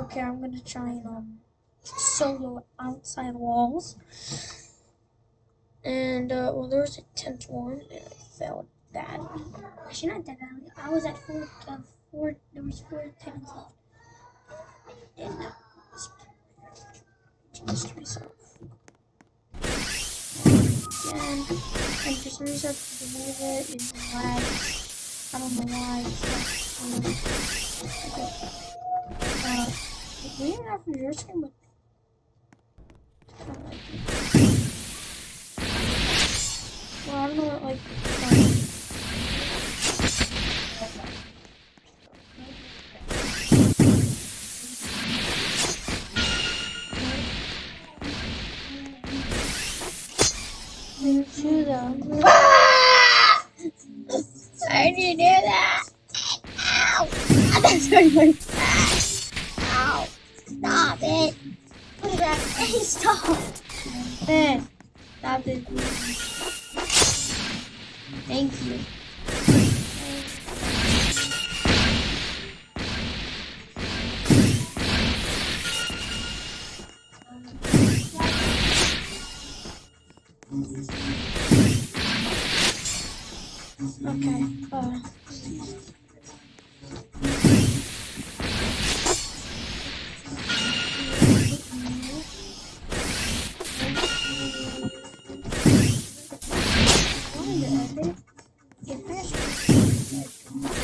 Okay, I'm gonna try and um solo outside walls. And uh, well, there was a tenth one, and I failed that. Actually, not that badly. I was at four. Uh, four. There was four seconds left. And uh, just myself. Again, and for some reason, I believe it is lag. I don't know why. Have your screen, but well, I don't know what, like, um, to them. Why did you do that? Ow! It! What is that? Hey, stop! Hey, stop it. Thank you. Okay, uh. And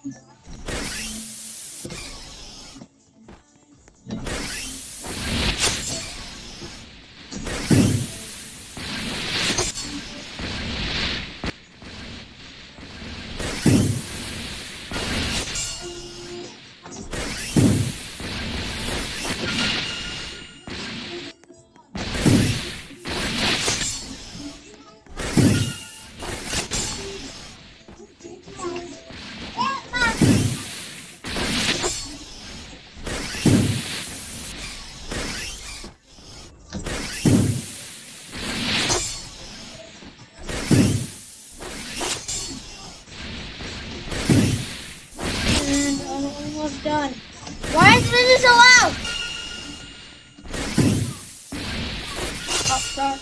I'm almost done. Why is this so loud? Oh, sorry.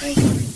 None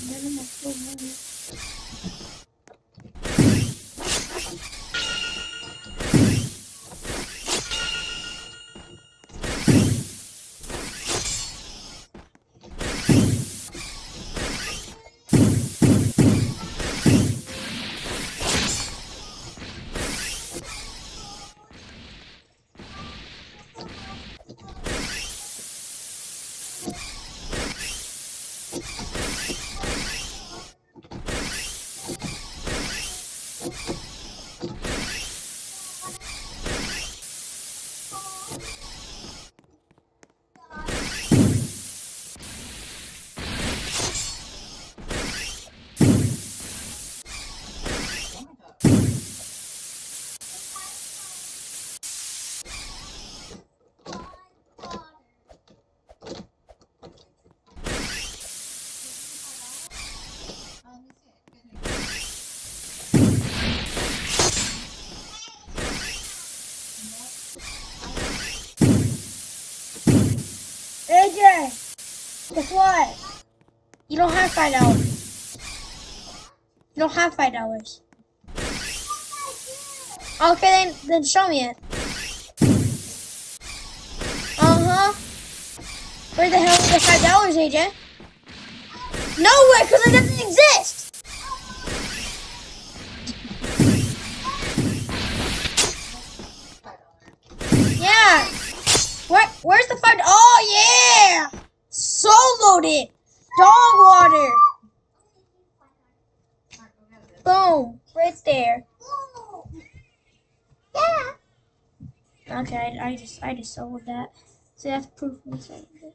AJ, guess what? You don't have five dollars. You don't have five dollars. Okay, then then show me it. Uh huh. Where the hell is the five dollars, AJ? Nowhere, because it doesn't exist. Where where's the five? Oh yeah. Soloed it. Dog water. Boom. Right there. Yeah. Okay, I, I just I just sold that. So that's proof we sold it.